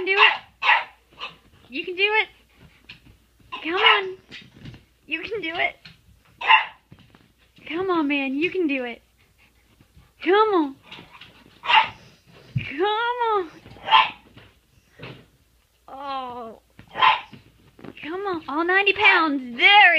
can do it. You can do it. Come on. You can do it. Come on, man. You can do it. Come on. Come on. Oh. Come on. All 90 pounds. There.